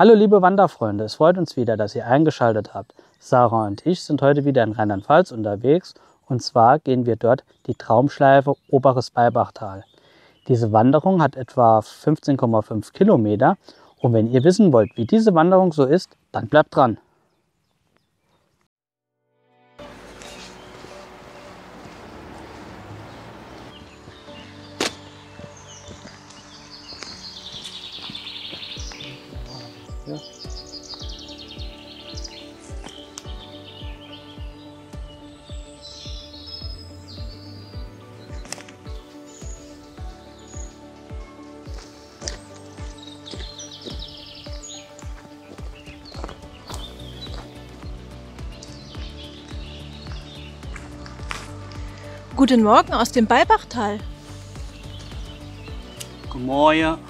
Hallo liebe Wanderfreunde, es freut uns wieder, dass ihr eingeschaltet habt. Sarah und ich sind heute wieder in Rheinland-Pfalz unterwegs und zwar gehen wir dort die Traumschleife Oberes Beibachtal. Diese Wanderung hat etwa 15,5 Kilometer und wenn ihr wissen wollt, wie diese Wanderung so ist, dann bleibt dran. Guten Morgen aus dem Balbachtal. Guten Morgen.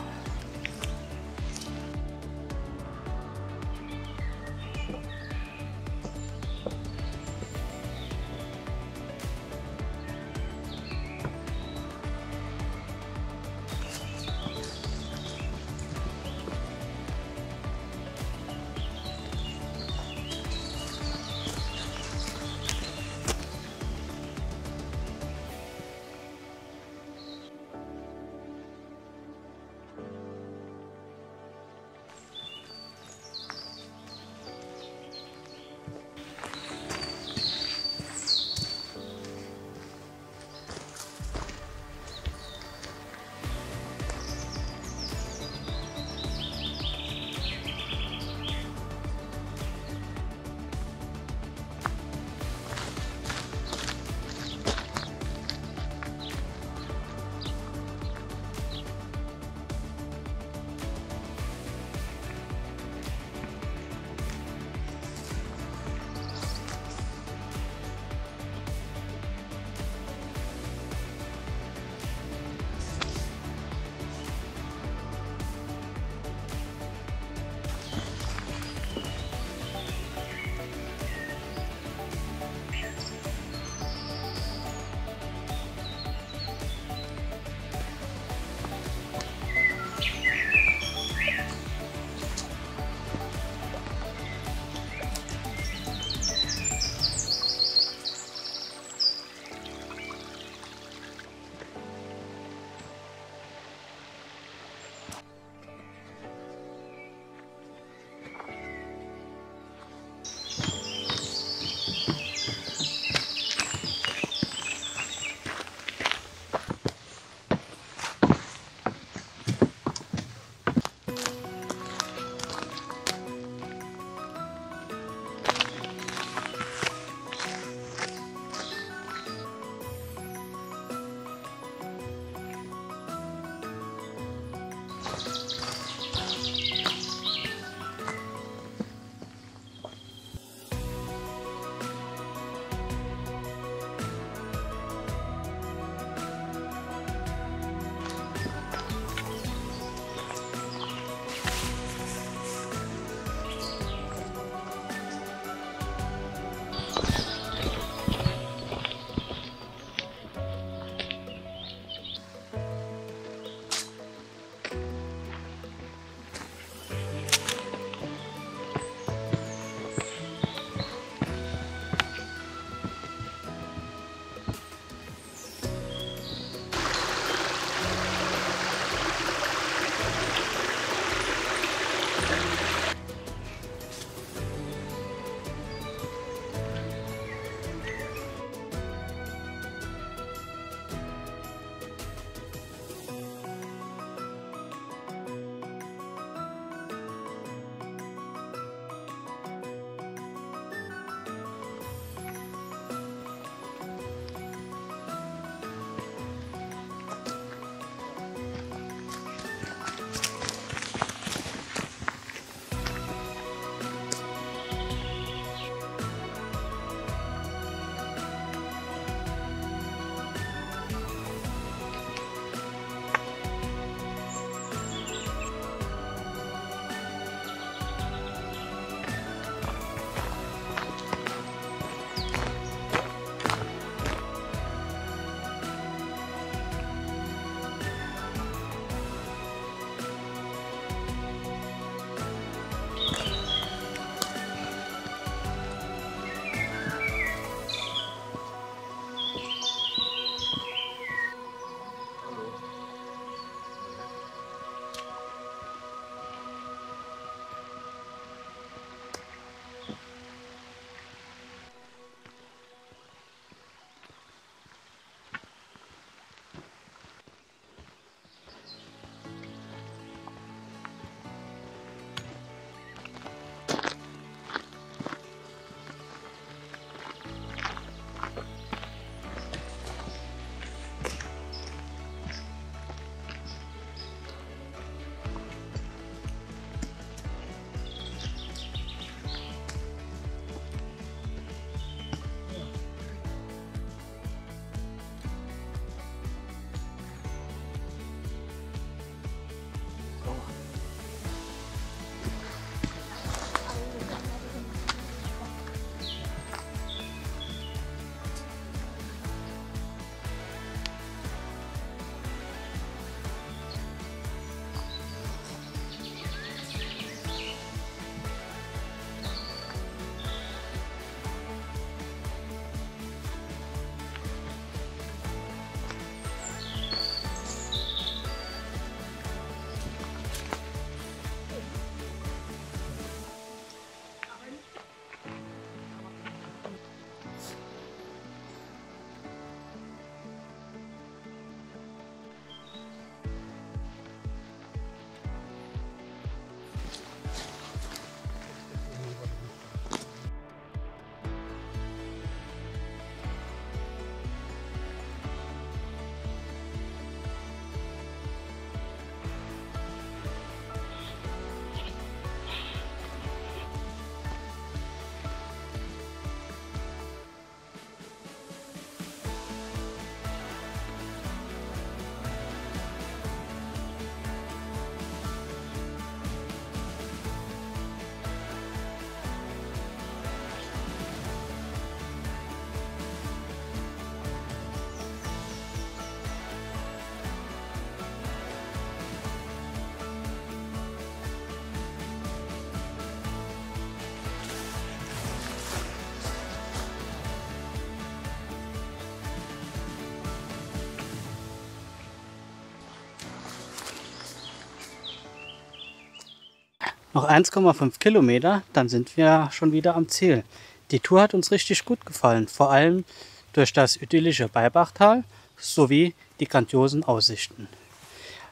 Noch 1,5 Kilometer, dann sind wir schon wieder am Ziel. Die Tour hat uns richtig gut gefallen, vor allem durch das idyllische Beibachtal sowie die grandiosen Aussichten.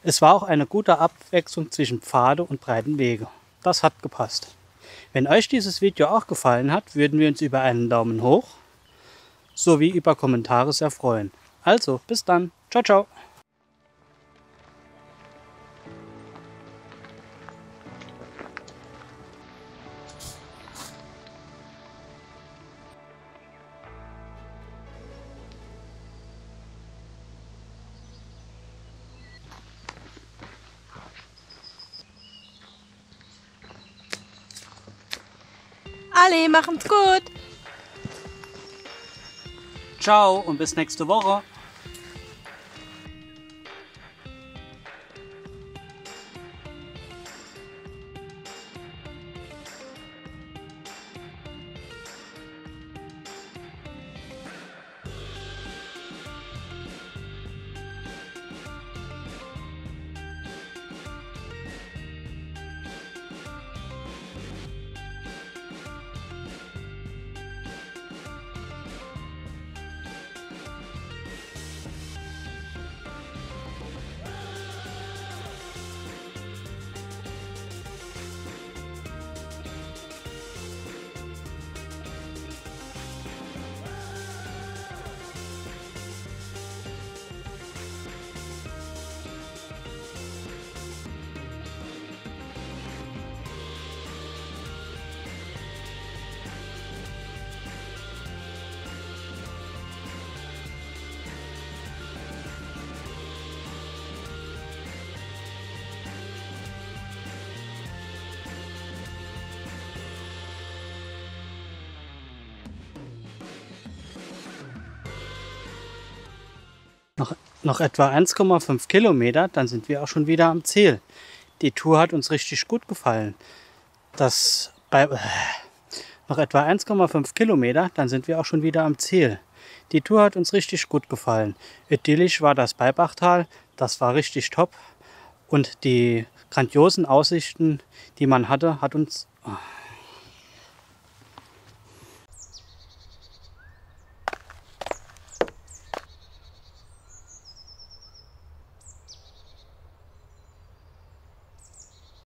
Es war auch eine gute Abwechslung zwischen Pfade und breiten Wege. Das hat gepasst. Wenn euch dieses Video auch gefallen hat, würden wir uns über einen Daumen hoch sowie über Kommentare sehr freuen. Also, bis dann. Ciao, ciao. Alle machen's gut. Ciao und bis nächste Woche. Noch, noch etwa 1,5 Kilometer, dann sind wir auch schon wieder am Ziel. Die Tour hat uns richtig gut gefallen. Das bei, äh, noch etwa 1,5 Kilometer, dann sind wir auch schon wieder am Ziel. Die Tour hat uns richtig gut gefallen. Idyllisch war das Beibachtal, das war richtig top. Und die grandiosen Aussichten, die man hatte, hat uns... Oh.